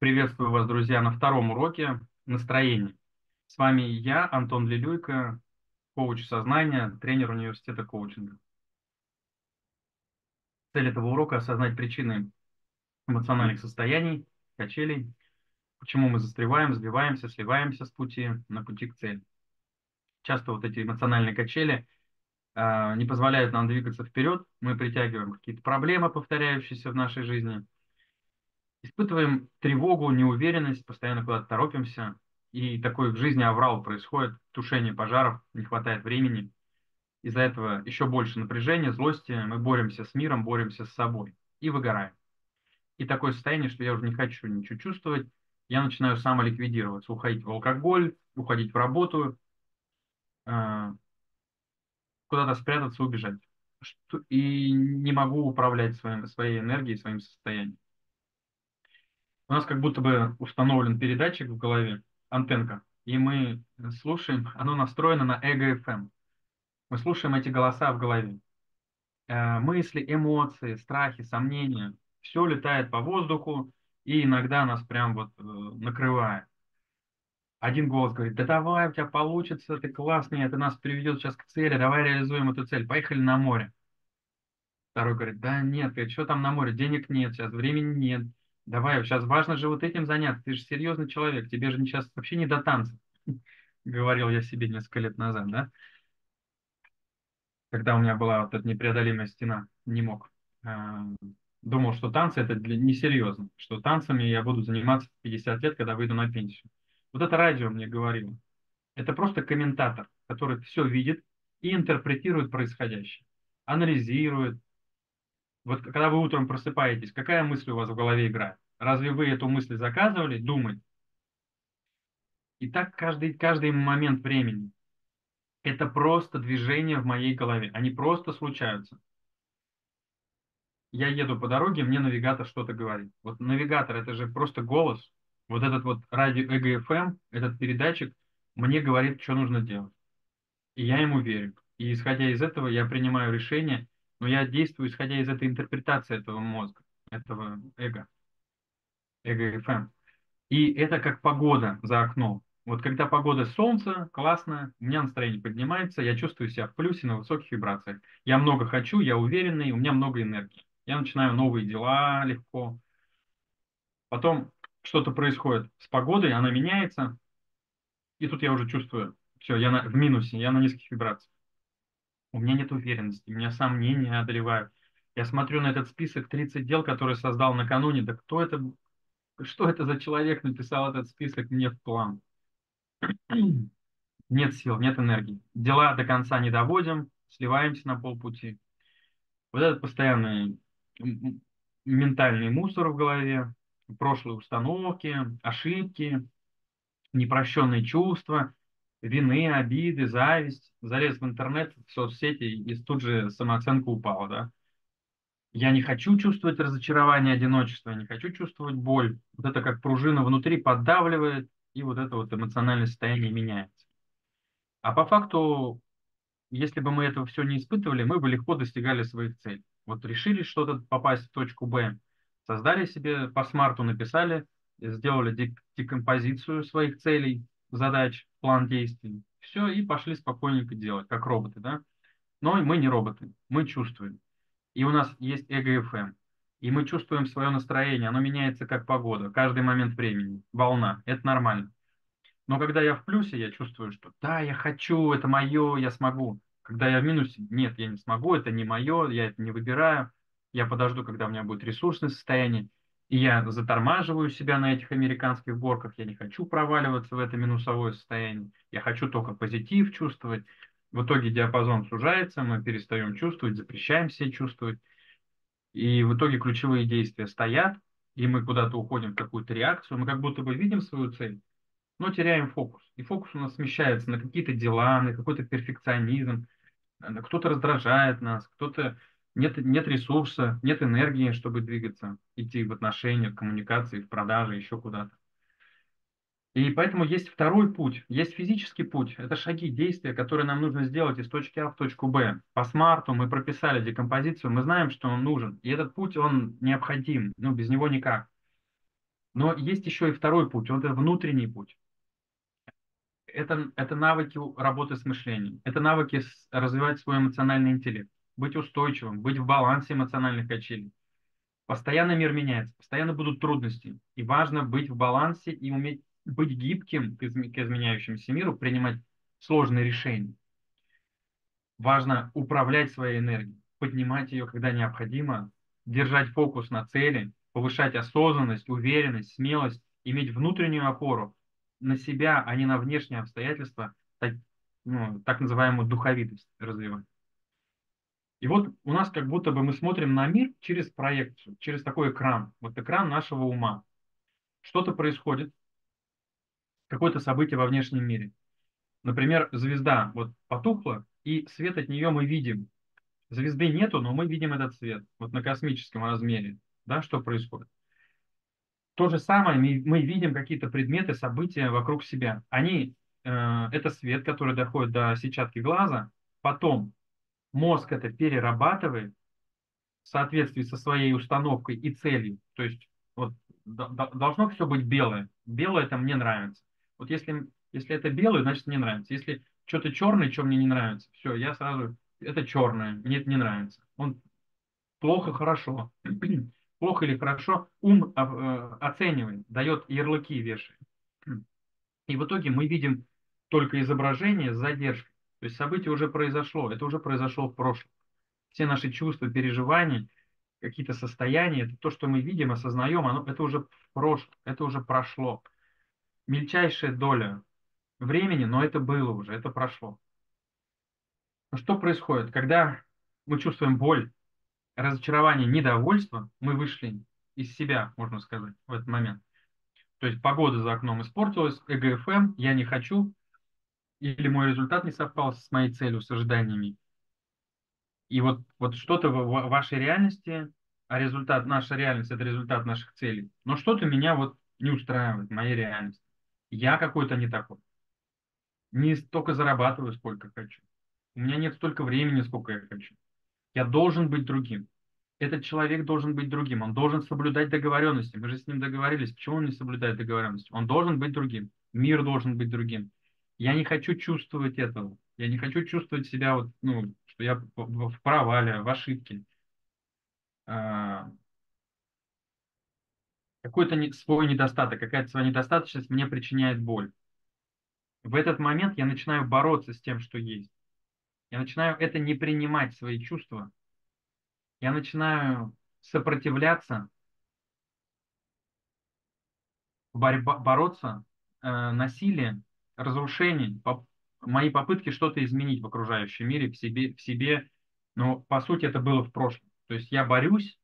Приветствую вас, друзья, на втором уроке настроения. С вами я, Антон Лилюйко, коуч сознания, тренер университета коучинга. Цель этого урока – осознать причины эмоциональных состояний, качелей, почему мы застреваем, сбиваемся, сливаемся с пути, на пути к цели. Часто вот эти эмоциональные качели э, не позволяют нам двигаться вперед, мы притягиваем какие-то проблемы, повторяющиеся в нашей жизни – испытываем тревогу, неуверенность, постоянно куда-то торопимся, и такой в жизни аврал происходит, тушение пожаров, не хватает времени. Из-за этого еще больше напряжения, злости, мы боремся с миром, боремся с собой и выгораем. И такое состояние, что я уже не хочу ничего чувствовать, я начинаю самоликвидироваться, уходить в алкоголь, уходить в работу, э, куда-то спрятаться, убежать. И не могу управлять своим, своей энергией, своим состоянием у нас как будто бы установлен передатчик в голове, антенка, и мы слушаем, оно настроено на эго-ФМ. Мы слушаем эти голоса в голове. Э, мысли, эмоции, страхи, сомнения, все летает по воздуху, и иногда нас прям вот э, накрывает. Один голос говорит, да давай, у тебя получится, ты классный, это нас приведет сейчас к цели, давай реализуем эту цель, поехали на море. Второй говорит, да нет, говорит, что там на море, денег нет сейчас, времени нет, Давай, сейчас важно же вот этим заняться. Ты же серьезный человек, тебе же сейчас вообще не до танцев. Говорил я себе несколько лет назад, да? Когда у меня была вот эта непреодолимая стена, не мог. А, думал, что танцы это для... несерьезно, что танцами я буду заниматься в 50 лет, когда выйду на пенсию. Вот это радио мне говорило. Это просто комментатор, который все видит и интерпретирует происходящее, анализирует, вот когда вы утром просыпаетесь, какая мысль у вас в голове играет? Разве вы эту мысль заказывали, думать? И так каждый, каждый момент времени. Это просто движения в моей голове. Они просто случаются. Я еду по дороге, мне навигатор что-то говорит. Вот навигатор, это же просто голос. Вот этот вот радио Эго ФМ, этот передатчик, мне говорит, что нужно делать. И я ему верю. И исходя из этого я принимаю решение – но я действую, исходя из этой интерпретации этого мозга, этого эго, эго ФМ. И это как погода за окном. Вот когда погода солнце, классно, у меня настроение поднимается, я чувствую себя в плюсе на высоких вибрациях. Я много хочу, я уверенный, у меня много энергии. Я начинаю новые дела легко. Потом что-то происходит с погодой, она меняется, и тут я уже чувствую, все, я на, в минусе, я на низких вибрациях у меня нет уверенности, меня сомнения одолевают. Я смотрю на этот список 30 дел, которые создал накануне, да кто это, что это за человек написал этот список мне в план? Нет сил, нет энергии. Дела до конца не доводим, сливаемся на полпути. Вот этот постоянный ментальный мусор в голове, прошлые установки, ошибки, непрощенные чувства, вины, обиды, зависть, залез в интернет, в соцсети, и тут же самооценка упала, да. Я не хочу чувствовать разочарование, одиночество, я не хочу чувствовать боль. Вот это как пружина внутри поддавливает, и вот это вот эмоциональное состояние меняется. А по факту, если бы мы этого все не испытывали, мы бы легко достигали своих целей. Вот решили что-то попасть в точку Б, создали себе по смарту, написали, сделали декомпозицию своих целей, задач, план действий. Все, и пошли спокойненько делать, как роботы, да? Но мы не роботы, мы чувствуем. И у нас есть эго-ФМ. И мы чувствуем свое настроение, оно меняется как погода, каждый момент времени, волна, это нормально. Но когда я в плюсе, я чувствую, что да, я хочу, это мое, я смогу. Когда я в минусе, нет, я не смогу, это не мое, я это не выбираю. Я подожду, когда у меня будет ресурсное состояние. И я затормаживаю себя на этих американских горках, я не хочу проваливаться в это минусовое состояние, я хочу только позитив чувствовать. В итоге диапазон сужается, мы перестаем чувствовать, запрещаем себе чувствовать. И в итоге ключевые действия стоят, и мы куда-то уходим в какую-то реакцию, мы как будто бы видим свою цель, но теряем фокус. И фокус у нас смещается на какие-то дела, на какой-то перфекционизм, кто-то раздражает нас, кто-то нет, нет ресурса, нет энергии, чтобы двигаться, идти в отношения, в коммуникации, в продажи, еще куда-то. И поэтому есть второй путь, есть физический путь. Это шаги, действия, которые нам нужно сделать из точки А в точку Б. По смарту мы прописали декомпозицию, мы знаем, что он нужен. И этот путь, он необходим, ну, без него никак. Но есть еще и второй путь, вот это внутренний путь. Это, это навыки работы с мышлением, это навыки развивать свой эмоциональный интеллект, быть устойчивым, быть в балансе эмоциональных качелей. Постоянно мир меняется, постоянно будут трудности. И важно быть в балансе и уметь быть гибким к изменяющемуся миру, принимать сложные решения. Важно управлять своей энергией, поднимать ее, когда необходимо, держать фокус на цели, повышать осознанность, уверенность, смелость, иметь внутреннюю опору на себя, а не на внешние обстоятельства, так, ну, так называемую духовитость развивать. И вот у нас как будто бы мы смотрим на мир через проекцию, через такой экран, вот экран нашего ума. Что-то происходит, какое-то событие во внешнем мире. Например, звезда вот потухла, и свет от нее мы видим. Звезды нету, но мы видим этот свет вот на космическом размере. Да, что происходит? То же самое мы, мы видим какие-то предметы, события вокруг себя. Они, э, это свет, который доходит до сетчатки глаза, потом мозг это перерабатывает в соответствии со своей установкой и целью. То есть вот, должно все быть белое. Белое это мне нравится. Вот если, если это белое, значит мне нравится. Если что-то черное, что мне не нравится, все, я сразу, это черное, мне это не нравится. Он плохо, хорошо. плохо или хорошо, ум а, э, оценивает, дает ярлыки, вешает. И в итоге мы видим только изображение с задержкой. То есть событие уже произошло, это уже произошло в прошлом. Все наши чувства, переживания, какие-то состояния, это то, что мы видим, осознаем, оно, это уже в прошлом, это уже прошло. Мельчайшая доля времени, но это было уже, это прошло. Но что происходит, когда мы чувствуем боль, разочарование, недовольство, мы вышли из себя, можно сказать, в этот момент. То есть погода за окном испортилась, ЭГФМ, я не хочу, или мой результат не совпал с моей целью, с ожиданиями. И вот, вот что-то в, вашей реальности, а результат, наша реальность – это результат наших целей. Но что-то меня вот не устраивает, моей реальности. Я какой-то не такой. Не столько зарабатываю, сколько хочу. У меня нет столько времени, сколько я хочу. Я должен быть другим. Этот человек должен быть другим. Он должен соблюдать договоренности. Мы же с ним договорились. Почему он не соблюдает договоренности? Он должен быть другим. Мир должен быть другим. Я не хочу чувствовать этого. Я не хочу чувствовать себя, вот, ну, что я в провале, в ошибке. А, какой-то свой недостаток, какая-то своя недостаточность мне причиняет боль. В этот момент я начинаю бороться с тем, что есть. Я начинаю это не принимать, свои чувства. Я начинаю сопротивляться, борьба, бороться, э, насилие разрушений, поп мои попытки что-то изменить в окружающем мире, в себе, в себе, но по сути это было в прошлом. То есть я борюсь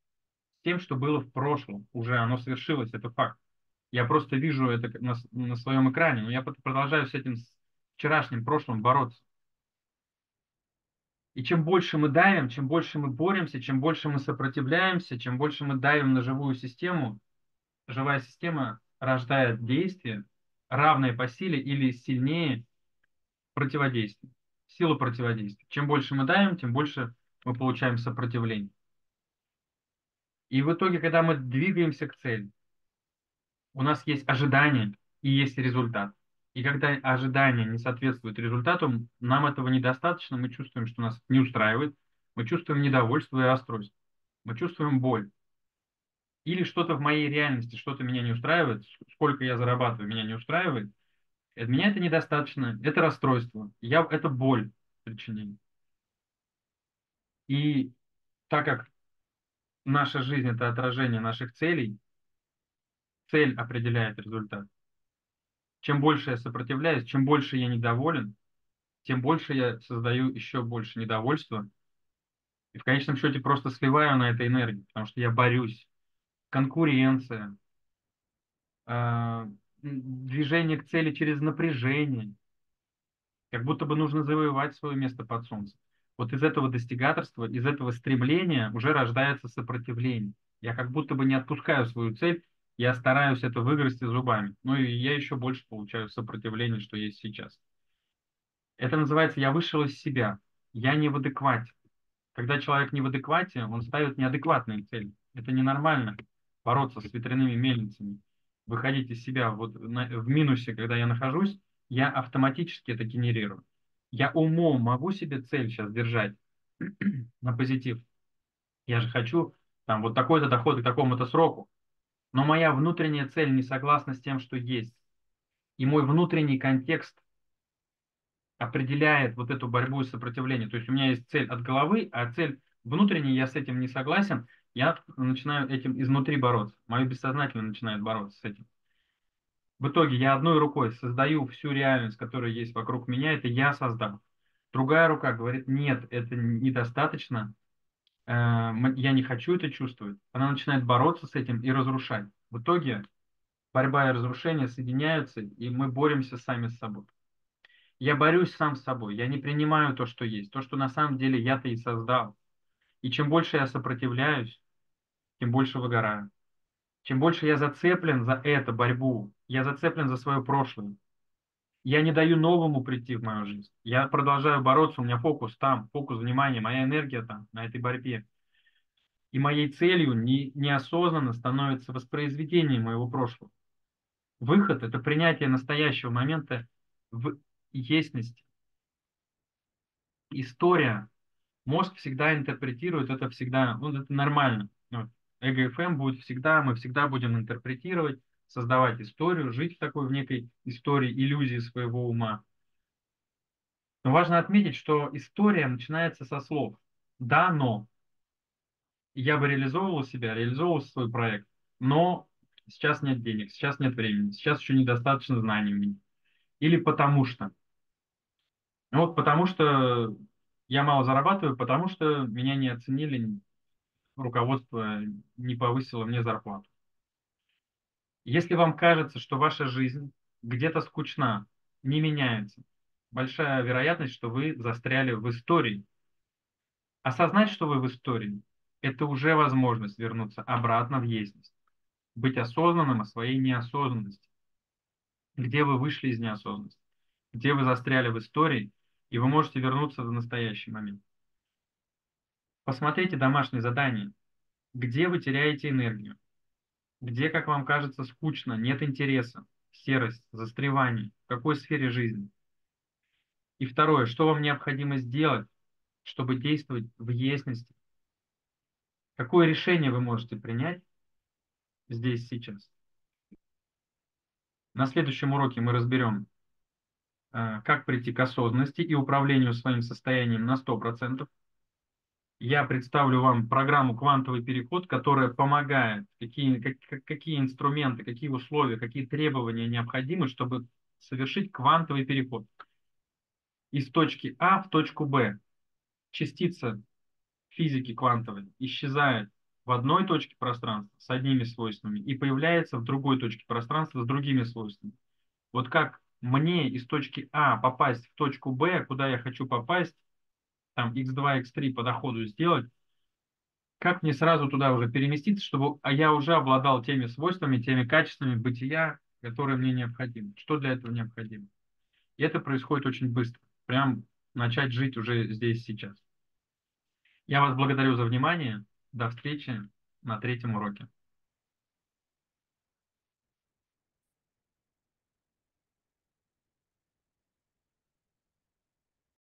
с тем, что было в прошлом, уже оно свершилось, это факт. Я просто вижу это на, на своем экране, но я продолжаю с этим с вчерашним прошлым бороться. И чем больше мы давим, чем больше мы боремся, чем больше мы сопротивляемся, чем больше мы давим на живую систему, живая система рождает действие, равное по силе или сильнее противодействия. Сила противодействия. Чем больше мы давим, тем больше мы получаем сопротивление. И в итоге, когда мы двигаемся к цели, у нас есть ожидание и есть результат. И когда ожидание не соответствует результату, нам этого недостаточно, мы чувствуем, что нас не устраивает, мы чувствуем недовольство и расстройство, мы чувствуем боль. Или что-то в моей реальности, что-то меня не устраивает, сколько я зарабатываю, меня не устраивает, от меня это недостаточно, это расстройство, я, это боль причинения. И так как наша жизнь – это отражение наших целей, цель определяет результат. Чем больше я сопротивляюсь, чем больше я недоволен, тем больше я создаю еще больше недовольства. И в конечном счете просто сливаю на этой энергии, потому что я борюсь. Конкуренция, а, движение к цели через напряжение. Как будто бы нужно завоевать свое место под солнцем. Вот из этого достигаторства, из этого стремления уже рождается сопротивление. Я как будто бы не отпускаю свою цель я стараюсь это выгрызти зубами. Ну и я еще больше получаю сопротивление, что есть сейчас. Это называется «я вышел из себя», «я не в адеквате». Когда человек не в адеквате, он ставит неадекватные цели. Это ненормально бороться с ветряными мельницами. выходить из себя вот на, в минусе, когда я нахожусь, я автоматически это генерирую. Я умом могу себе цель сейчас держать на позитив. Я же хочу там вот такой-то доход к такому-то сроку. Но моя внутренняя цель не согласна с тем, что есть. И мой внутренний контекст определяет вот эту борьбу и сопротивление. То есть у меня есть цель от головы, а цель внутренняя, я с этим не согласен, я начинаю этим изнутри бороться. Мое бессознательное начинает бороться с этим. В итоге я одной рукой создаю всю реальность, которая есть вокруг меня, это я создал. Другая рука говорит, нет, это недостаточно, э, я не хочу это чувствовать. Она начинает бороться с этим и разрушать. В итоге борьба и разрушение соединяются, и мы боремся сами с собой. Я борюсь сам с собой, я не принимаю то, что есть, то, что на самом деле я-то и создал. И чем больше я сопротивляюсь, тем больше выгораю. Чем больше я зацеплен за эту борьбу, я зацеплен за свое прошлое. Я не даю новому прийти в мою жизнь. Я продолжаю бороться, у меня фокус там, фокус внимания, моя энергия там, на этой борьбе. И моей целью не, неосознанно становится воспроизведение моего прошлого. Выход – это принятие настоящего момента в естности. История мозг всегда интерпретирует это всегда, ну, это нормально. Вот. Эго-ФМ будет всегда, мы всегда будем интерпретировать, создавать историю, жить в такой, в некой истории, иллюзии своего ума. Но важно отметить, что история начинается со слов «да, но». Я бы реализовывал себя, реализовывал свой проект, но сейчас нет денег, сейчас нет времени, сейчас еще недостаточно знаний у меня. Или потому что. Ну вот потому что я мало зарабатываю, потому что меня не оценили, руководство не повысило мне зарплату. Если вам кажется, что ваша жизнь где-то скучна, не меняется, большая вероятность, что вы застряли в истории. Осознать, что вы в истории, это уже возможность вернуться обратно в естность. Быть осознанным о своей неосознанности. Где вы вышли из неосознанности, где вы застряли в истории – и вы можете вернуться в настоящий момент. Посмотрите домашние задания, где вы теряете энергию, где, как вам кажется, скучно, нет интереса, серость, застревание, в какой сфере жизни. И второе, что вам необходимо сделать, чтобы действовать в естности. Какое решение вы можете принять здесь, сейчас. На следующем уроке мы разберем Э, как прийти к осознанности и управлению своим состоянием на 100%. Я представлю вам программу «Квантовый переход», которая помогает, какие, как, какие инструменты, какие условия, какие требования необходимы, чтобы совершить квантовый переход из точки А в точку Б. Частица физики квантовой исчезает в одной точке пространства с одними свойствами и появляется в другой точке пространства с другими свойствами. Вот как мне из точки А попасть в точку Б, куда я хочу попасть, там x2, x3 по доходу сделать, как мне сразу туда уже переместиться, чтобы а я уже обладал теми свойствами, теми качествами бытия, которые мне необходимы. Что для этого необходимо? И это происходит очень быстро. Прям начать жить уже здесь, сейчас. Я вас благодарю за внимание. До встречи на третьем уроке.